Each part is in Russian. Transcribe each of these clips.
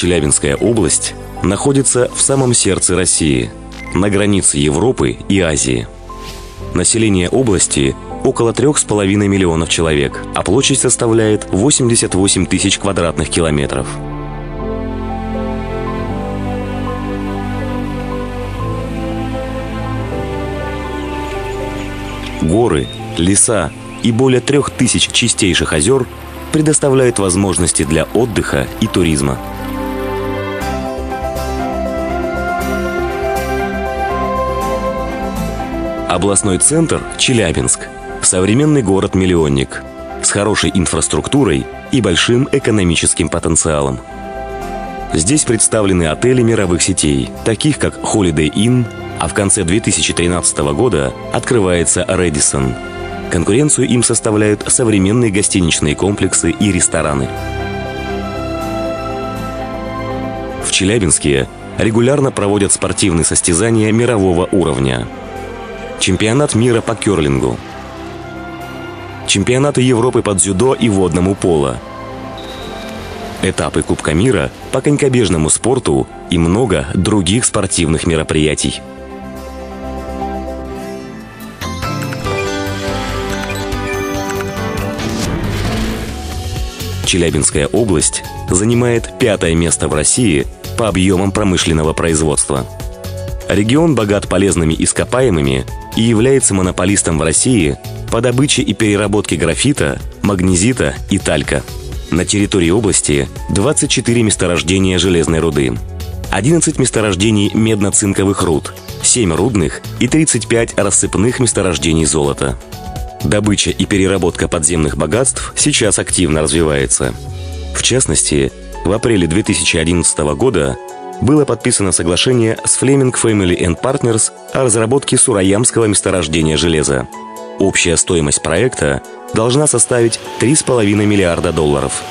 Челябинская область находится в самом сердце России, на границе Европы и Азии. Население области около 3,5 миллионов человек, а площадь составляет 88 тысяч квадратных километров. Горы, леса и более трех тысяч чистейших озер предоставляют возможности для отдыха и туризма. Областной центр – Челябинск. Современный город-миллионник с хорошей инфраструктурой и большим экономическим потенциалом. Здесь представлены отели мировых сетей, таких как Holiday Inn, а в конце 2013 года открывается Редисон. Конкуренцию им составляют современные гостиничные комплексы и рестораны. В Челябинске регулярно проводят спортивные состязания мирового уровня. Чемпионат мира по керлингу. Чемпионаты Европы по дзюдо и водному поло. Этапы Кубка мира по конькобежному спорту и много других спортивных мероприятий. Челябинская область занимает пятое место в России по объемам промышленного производства. Регион богат полезными ископаемыми и является монополистом в России по добыче и переработке графита, магнезита и талька. На территории области 24 месторождения железной руды, 11 месторождений медно-цинковых руд, 7 рудных и 35 рассыпных месторождений золота. Добыча и переработка подземных богатств сейчас активно развивается. В частности, в апреле 2011 года было подписано соглашение с Fleming Family and Partners о разработке Сураямского месторождения железа. Общая стоимость проекта должна составить 3,5 миллиарда долларов.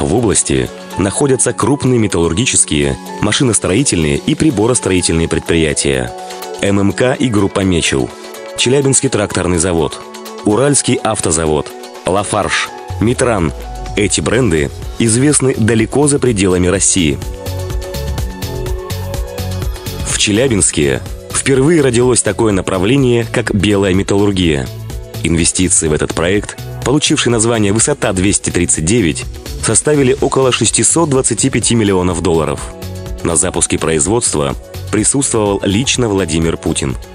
В области находятся крупные металлургические, машиностроительные и приборостроительные предприятия. ММК и группа Мечел – Челябинский тракторный завод, Уральский автозавод, Лафарш, Митран. Эти бренды известны далеко за пределами России. В Челябинске впервые родилось такое направление, как белая металлургия. Инвестиции в этот проект, получивший название «Высота-239», составили около 625 миллионов долларов. На запуске производства присутствовал лично Владимир Путин –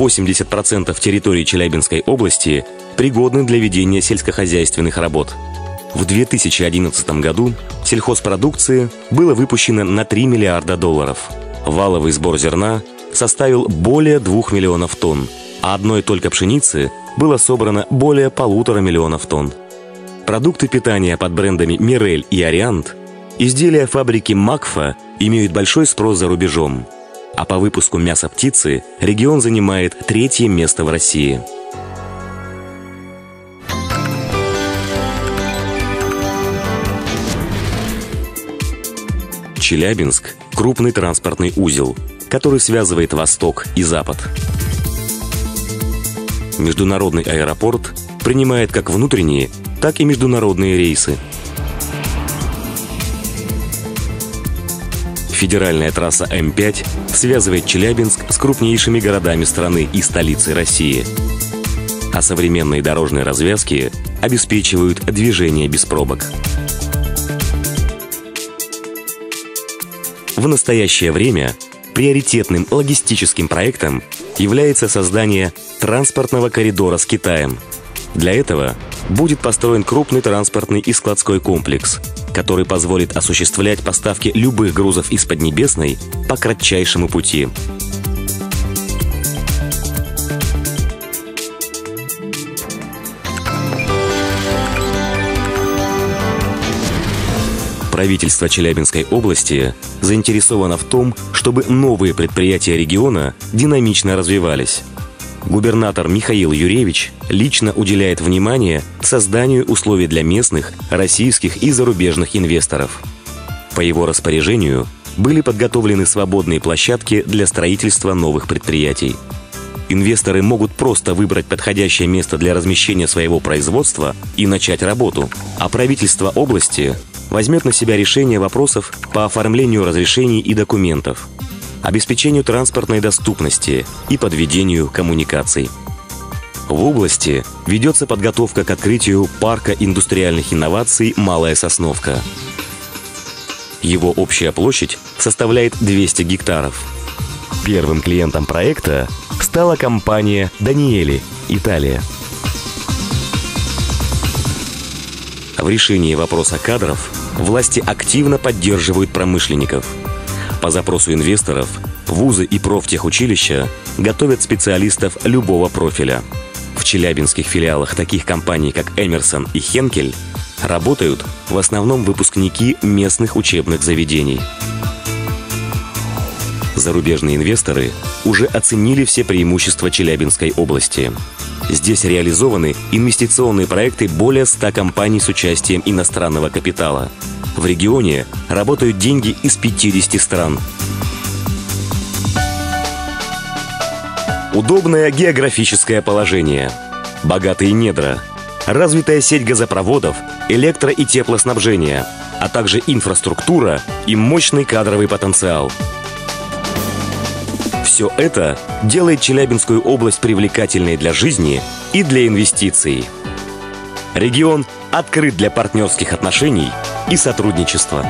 80% территории Челябинской области пригодны для ведения сельскохозяйственных работ. В 2011 году сельхозпродукции было выпущено на 3 миллиарда долларов. Валовый сбор зерна составил более 2 миллионов тонн, а одной только пшеницы было собрано более полутора миллионов тонн. Продукты питания под брендами «Мирель» и «Ариант», изделия фабрики «Макфа» имеют большой спрос за рубежом – а по выпуску мяса птицы регион занимает третье место в России. Челябинск – крупный транспортный узел, который связывает Восток и Запад. Международный аэропорт принимает как внутренние, так и международные рейсы – Федеральная трасса М5 связывает Челябинск с крупнейшими городами страны и столицей России. А современные дорожные развязки обеспечивают движение без пробок. В настоящее время приоритетным логистическим проектом является создание транспортного коридора с Китаем. Для этого будет построен крупный транспортный и складской комплекс – который позволит осуществлять поставки любых грузов из Поднебесной по кратчайшему пути. Правительство Челябинской области заинтересовано в том, чтобы новые предприятия региона динамично развивались. Губернатор Михаил Юревич лично уделяет внимание созданию условий для местных, российских и зарубежных инвесторов. По его распоряжению были подготовлены свободные площадки для строительства новых предприятий. Инвесторы могут просто выбрать подходящее место для размещения своего производства и начать работу, а правительство области возьмет на себя решение вопросов по оформлению разрешений и документов, обеспечению транспортной доступности и подведению коммуникаций. В области ведется подготовка к открытию парка индустриальных инноваций «Малая Сосновка». Его общая площадь составляет 200 гектаров. Первым клиентом проекта стала компания «Даниэли», Италия. В решении вопроса кадров власти активно поддерживают промышленников. По запросу инвесторов вузы и профтехучилища готовят специалистов любого профиля. В челябинских филиалах таких компаний, как Эмерсон и Хенкель, работают в основном выпускники местных учебных заведений. Зарубежные инвесторы уже оценили все преимущества Челябинской области. Здесь реализованы инвестиционные проекты более 100 компаний с участием иностранного капитала. В регионе работают деньги из 50 стран. Удобное географическое положение, богатые недра, развитая сеть газопроводов, электро- и теплоснабжения, а также инфраструктура и мощный кадровый потенциал – все это делает Челябинскую область привлекательной для жизни и для инвестиций. Регион открыт для партнерских отношений и сотрудничества.